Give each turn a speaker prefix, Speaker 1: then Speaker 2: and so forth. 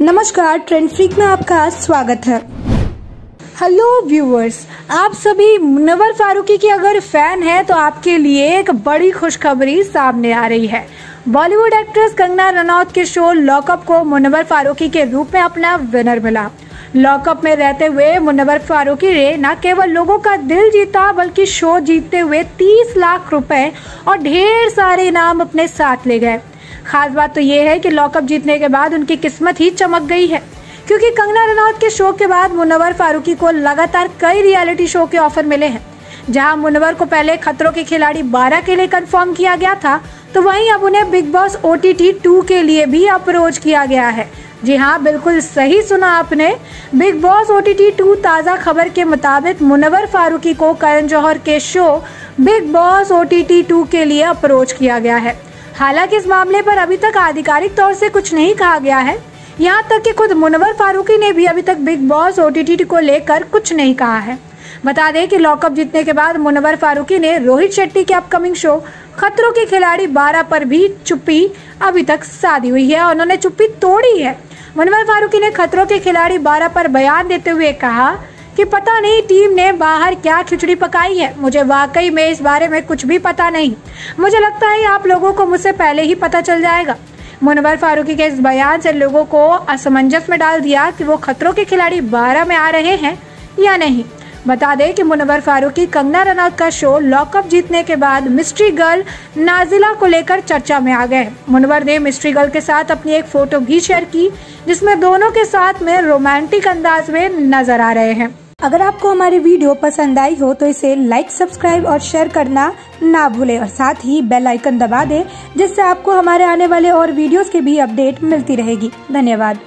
Speaker 1: नमस्कार trend freak में आपका स्वागत है। हेलो व्यूअर्स आप सभी मुनवर फारूकी की अगर फ़ैन है तो आपके लिए एक बड़ी खुशखबरी सामने आ रही है। बॉलीवुड एक्ट्रेस कंगना रनौत के शो लॉकअप को मुनवर फारूकी के रूप में अपना विनर मिला। लॉकअप में रहते हुए मुनवर फारूकी ने न केवल लोगों का दिल जीता, बल्कि शो जीतते हुए 30 लाख रुपए और ढेर सारे इनाम अपने साथ ले गए। खास बात तो ये है कि लॉकअप जीतने के बाद उनकी किस्मत ही चमक गई है। क्योंकि कंगना रनौत के शो के बाद मुनवर फारूकी को लगातार कई रियलिटी शो के ऑफ़र मिले हैं। जहाँ मुनवर को पहले खतरों के खिलाड़ी 12 के लिए कंफर्म किया गया था तो वहीं अब उन्हें Bigg Boss O T two के लिए भी अप्रोच किया गया है। जी हाँ बिल्कुल सही सुना आपने। Bigg Boss O T two ताज़ा खबर के मुताबिक मुनवर फारूकी को करण जौहर के show Bigg Boss O T two के लिए अप्रोच किया गया है। हालाँकि इस मामले पर अभी तक आधिकारिक तौर से कुछ नहीं कहा गया है। यहाँ तक कि खुद मुनवर फारूकी ने भी अभी तक बिग बॉस ओटीटी को लेकर कुछ नहीं कहा है। बता दें कि लॉकअप जीतने के बाद मुनवर फारूकी ने रोहित शेट्टी के अपकमिंग शो, खतरों के खिलाड़ी 12 पर भी चुप्पी अभी तक साधी हुई है उन्होंने चुप्पी तोड़ी है। मुनवर फारूकी ने खतरों के खिलाड़ी 12 पर बयान देते हुए कहा कि पता नहीं टीम ने बाहर क्या खिचड़ी पकाई है। मुझे वाकई में इस बारे में कुछ भी पता नहीं। मुझे लगता है आप लोगों को मुझसे पहले ही पता चल जाएगा। मुनवर फारूकी के इस बयान से लोगों को असमंजस में डाल दिया कि वो खतरों के खिलाड़ी बारह में आ रहे हैं या नहीं। बता दें कि मुनवर फारूकी कंगना रनौत का शो लॉकअप जीतने के बाद मिस्ट्री गर्ल नाजिला को लेकर चर्चा में आ गए। मुनवर ने मिस्ट्री गर्ल के साथ अपनी एक फ़ोटो भी शेयर की, जिसमें दोनों के साथ में रोमांटिक अंदाज में नज़र आ रहे हैं। अगर आपको हमारी वीडियो पसंद आई हो तो इसे लाइक सब्सक्राइब और शेयर करना ना भूले। और साथ ही बेल आइकन दबा दें, जिससे आपको हमारे आने वाले और वीडियोस की भी अपडेट मिलती रहेगी। धन्यवाद।